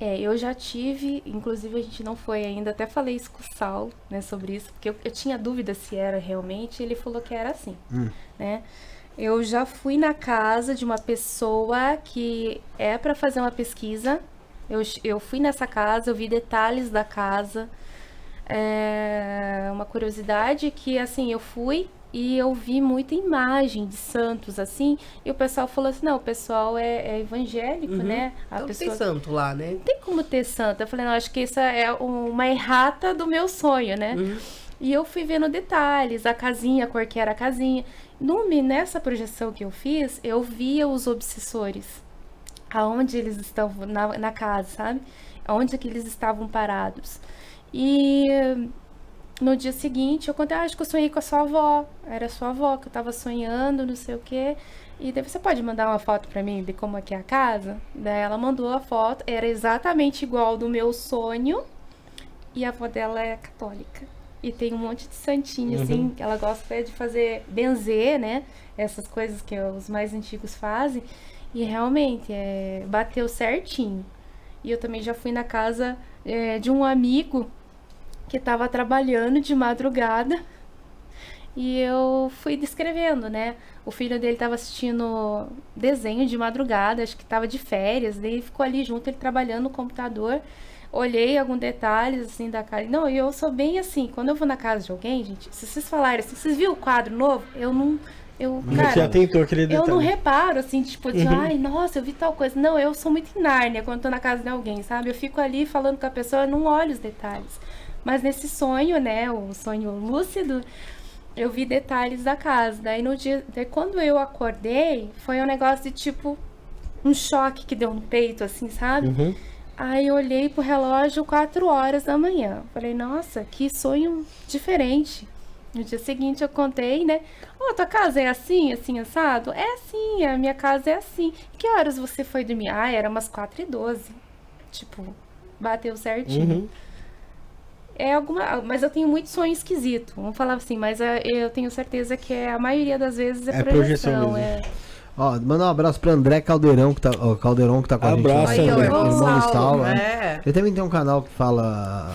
É, eu já tive, inclusive a gente não foi ainda, até falei isso com o Saulo, né, sobre isso, porque eu, eu tinha dúvida se era realmente, ele falou que era assim, Hum. né? Eu já fui na casa de uma pessoa que é para fazer uma pesquisa. Eu, eu fui nessa casa, eu vi detalhes da casa. É curiosidade que, assim, eu fui e eu vi muita imagem de santos, assim, e o pessoal falou assim, não, o pessoal é, é evangélico, Uhum. né? A Então pessoa tem santo lá, né? não tem como ter santo. Eu falei, não, acho que isso é uma errata do meu sonho, né? Uhum. E eu fui vendo detalhes, a casinha, a cor que era a casinha. No, nessa projeção que eu fiz, eu via os obsessores. Aonde eles estavam na, na casa, sabe? Aonde que eles estavam parados. E no dia seguinte, eu contei, ah, acho que eu sonhei com a sua avó. Era a sua avó que eu tava sonhando, não sei o quê. E daí você pode mandar uma foto pra mim de como é que é a casa? Daí ela mandou a foto, era exatamente igual do meu sonho. E a avó dela é católica. E tem um monte de santinho, assim. Ela gosta de fazer benzer, né? Essas coisas que os mais antigos fazem. E realmente, é, bateu certinho. E eu também já fui na casa é, de um amigo que estava trabalhando de madrugada. E eu fui descrevendo, né? O filho dele estava assistindo desenho de madrugada, acho que estava de férias, daí ficou ali junto, ele trabalhando no computador. Olhei alguns detalhes assim da casa. Não, e eu sou bem assim, quando eu vou na casa de alguém, gente, se vocês falarem assim, vocês viram o quadro novo? Eu não. Eu, Já cara, tentou aquele eu detalhe. não reparo, assim, tipo, de, ai, nossa, eu vi tal coisa. Não, eu sou muito em Nárnia quando tô na casa de alguém, sabe? Eu fico ali falando com a pessoa, eu não olho os detalhes. Mas nesse sonho, né, o sonho lúcido, eu vi detalhes da casa. Daí no dia, daí quando eu acordei, foi um negócio de tipo um choque que deu no peito, assim, sabe? Uhum. Aí eu olhei pro relógio 4 horas da manhã. Falei, nossa, que sonho diferente. No dia seguinte eu contei, né? Ô, tua casa é assim, assim, assado? É assim, a minha casa é assim. Que horas você foi dormir? Ah, era umas 4 e 12. Tipo, bateu certinho. Uhum. É alguma. Mas eu tenho muito sonho esquisito. Vamos falar assim, mas é, eu tenho certeza que é, a maioria das vezes é, É projeção projeção. mesmo. é. Ó, manda um abraço pro André Caldeirão, que tá, ó, Caldeirão, que tá com Abraço, a gente. ó, André. irmão do Saulo, Saulo, né? é. Ele também tem um canal que fala